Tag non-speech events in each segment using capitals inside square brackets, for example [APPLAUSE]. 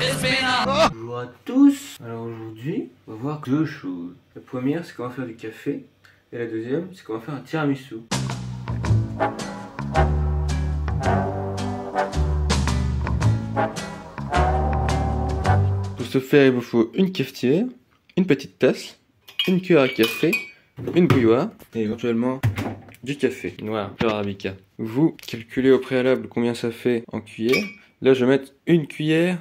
Bonjour à tous Alors aujourd'hui, on va voir deux choses. La première, c'est va faire du café. Et la deuxième, c'est va faire un tiramisu. Pour ce faire, il vous faut une cafetière, une petite tasse, une cuillère à café, une bouilloire et éventuellement du café noir, arabica. Vous calculez au préalable combien ça fait en cuillère. Là, je vais mettre une cuillère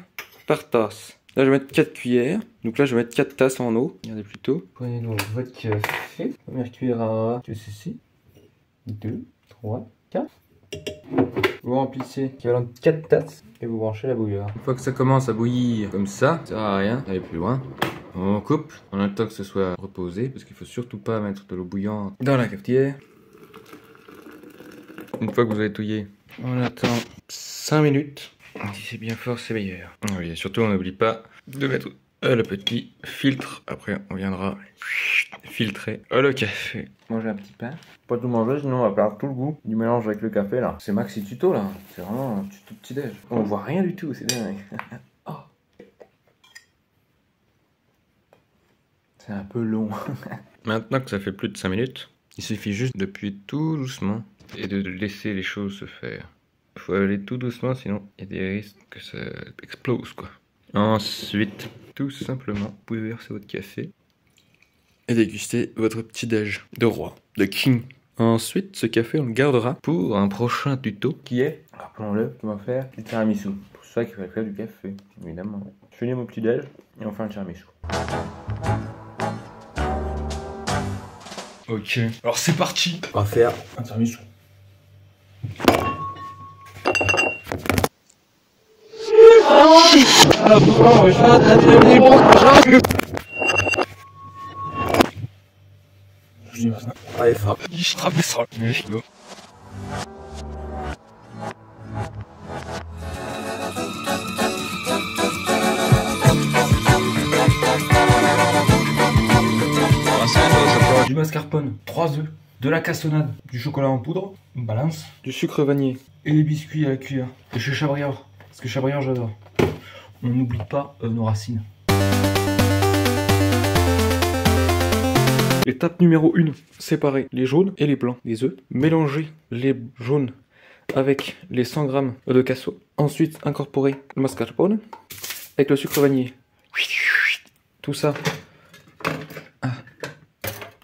par tasse. Là, je vais mettre 4 cuillères. Donc là, je vais mettre 4 tasses en eau. Regardez plutôt. Prenez donc votre café. Première cuillère à ceci. 2, 3, 4. Vous remplissez équivalent de 4 tasses et vous branchez la bouilloire. Une fois que ça commence à bouillir comme ça, ça sert à rien d'aller plus loin. On coupe, on attend que ce soit reposé parce qu'il faut surtout pas mettre de l'eau bouillante dans la cafetière. Une fois que vous avez touillé, on attend 5 minutes. Si c'est bien fort, c'est meilleur. Oui, et surtout, on n'oublie pas de mettre euh, le petit filtre. Après, on viendra filtrer euh, le café. Manger un petit pain. Pas tout manger, sinon on va perdre tout le goût du mélange avec le café là. C'est maxi tuto là. C'est vraiment un tuto petit déj. On voit rien du tout, c'est dingue. [LAUGHS] Oh. C'est un peu long. [LAUGHS] Maintenant que ça fait plus de 5 minutes, il suffit juste de puer tout doucement et de laisser les choses se faire. Il faut aller tout doucement, sinon il y a des risques que ça explose quoi. Ensuite, tout simplement, vous pouvez verser votre café et déguster votre petit déj de roi, de king. Ensuite, ce café, on le gardera pour un prochain tuto qui est, rappelons-le, on va faire du tiramisu. Pour ça qu'il va faire du café, évidemment. Je finis mon petit déj et on fait un tiramisu. Ok, alors c'est parti On va faire un tiramisu. Frappe. Ich habe es halt nicht, ne? Du mascarpone, 3 œufs, de la cassonade, du chocolat en poudre, une balance, Du sucre vanillé. et des biscuits à la cuillère. Et chez Chabriard, parce que Chabriard j'adore. On n'oublie pas euh, nos racines. Étape numéro 1, séparer les jaunes et les blancs des œufs. Mélanger les jaunes avec les 100 g de casseau. Ensuite, incorporer le mascarpone avec le sucre vanillé. Tout ça ah,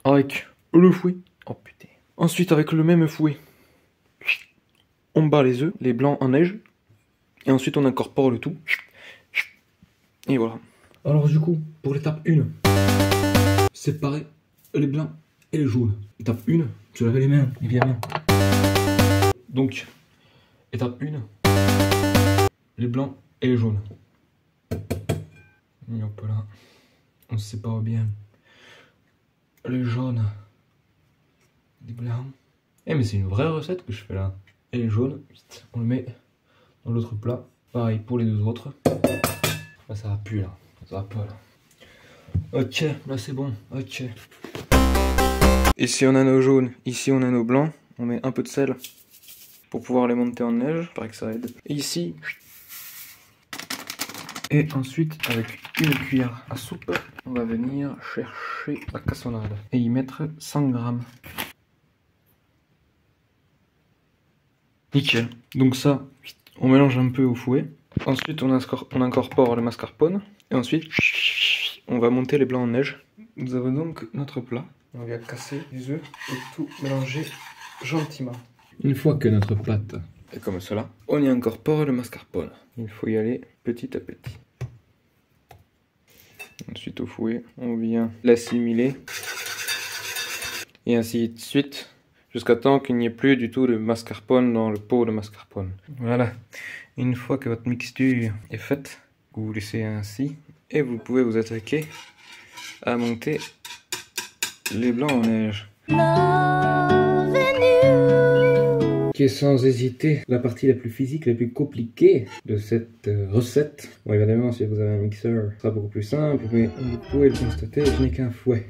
avec le fouet. Oh putain. Ensuite, avec le même fouet, on bat les œufs, les blancs en neige. Et ensuite, on incorpore le tout. Et voilà. Alors du coup, pour l'étape 1, séparer les blancs et les jaunes. Étape 1, se laver les mains, évidemment. Donc, étape 1, les blancs et les jaunes. Et hop là, on sépare bien. Les jaunes, les blancs. Eh mais c'est une vraie recette que je fais là. Et les jaunes, on le met dans l'autre plat. Pareil pour les deux autres. Ça va plus là. Ça va pas là. Ok, là c'est bon. Ok. Ici on a nos jaunes, ici on a nos blancs. On met un peu de sel pour pouvoir les monter en neige. Paraît que ça aide. Ici. Et ensuite, avec une cuillère à soupe, on va venir chercher la cassonade et y mettre 100 grammes. Nickel. Donc ça, on mélange un peu au fouet. Ensuite, on, incorpore le mascarpone. Et ensuite, on va monter les blancs en neige. Nous avons donc notre plat. On vient casser les œufs et tout mélanger gentiment. Une fois que notre pâte est comme cela, on y incorpore le mascarpone. Il faut y aller petit à petit. Ensuite au fouet, on vient l'assimiler. Et ainsi de suite, jusqu'à temps qu'il n'y ait plus du tout de mascarpone dans le pot de mascarpone. Voilà. Une fois que votre mixture est faite, vous vous laissez ainsi et vous pouvez vous attaquer à monter les blancs en neige. Qui est sans hésiter la partie la plus physique, la plus compliquée de cette euh, recette. Bon, évidemment, si vous avez un mixeur, ce sera beaucoup plus simple, mais vous pouvez le constater, je n'ai qu'un fouet.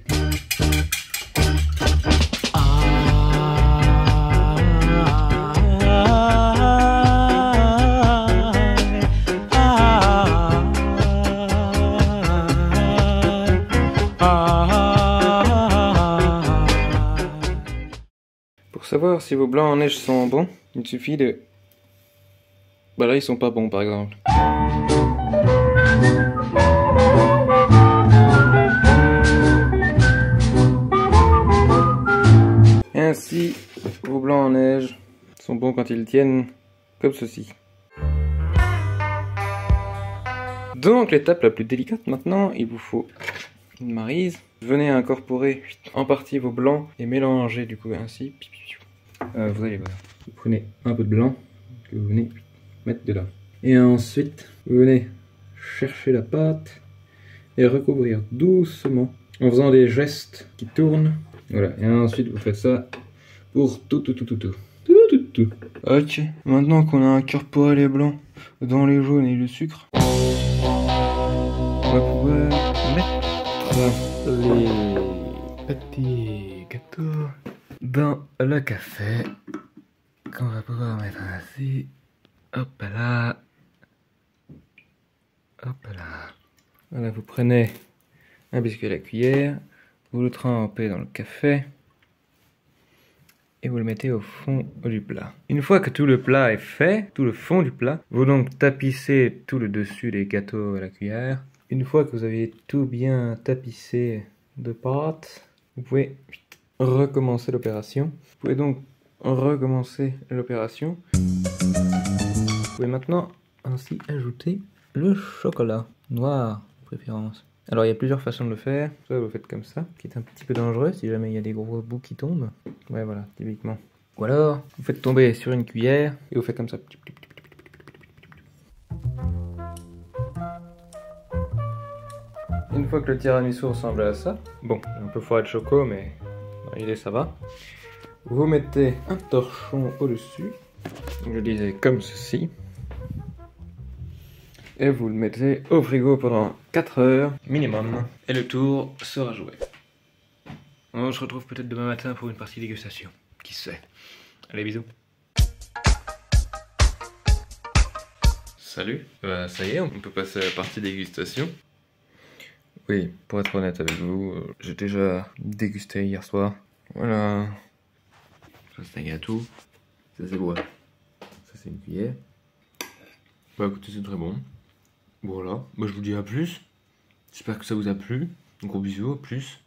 Pour savoir si vos blancs en neige sont bons, il suffit de... Bah là, ils sont pas bons, par exemple. Ainsi, vos blancs en neige sont bons quand ils tiennent comme ceci. Donc l'étape la plus délicate maintenant, il vous faut une marise. Venez incorporer en partie vos blancs et mélanger du coup ainsi. Euh, vous allez voir. Vous prenez un peu de blanc que vous venez mettre dedans. Et ensuite, vous venez chercher la pâte et recouvrir doucement en faisant des gestes qui tournent. Voilà, et ensuite vous faites ça pour tout, tout, tout, tout, tout. Tout, tout, tout. Ok, maintenant qu'on a incorporé les blancs dans les jaunes et le sucre, on va pouvoir les petits gâteaux dans le café qu'on va pouvoir mettre ainsi. Hop là. Hop là. Voilà, vous prenez un biscuit à la cuillère, vous le trempez dans le café et vous le mettez au fond du plat. Une fois que tout le plat est fait, tout le fond du plat, vous donc tapissez tout le dessus des gâteaux à la cuillère. Une fois que vous avez tout bien tapissé de pâte, vous pouvez recommencer l'opération. Vous pouvez donc recommencer l'opération. Vous pouvez maintenant ainsi ajouter le chocolat noir, préférence. Alors il y a plusieurs façons de le faire. Vous faites comme ça, qui est un petit peu dangereux si jamais il y a des gros bouts qui tombent. Ouais voilà, typiquement. Ou alors, vous faites tomber sur une cuillère et vous faites comme ça. Fois que le tiramisu ressemble à ça, bon, un peu froid de choco, mais il est ça va. Vous mettez un torchon au-dessus, je disais comme ceci et vous le mettez au frigo pendant 4 heures minimum et le tour sera joué. On se retrouve peut-être demain matin pour une partie dégustation. Qui sait Allez bisous. Salut, bah, ça y est, on peut passer à la partie dégustation. Oui, pour être honnête avec vous, euh, j'ai déjà dégusté hier soir. Voilà. Ça c'est un gâteau. Ça c'est quoi? Ça c'est une cuillère. Bah écoutez, c'est très bon. Voilà, moi je vous dis à plus. J'espère que ça vous a plu. Un gros bisous, à plus.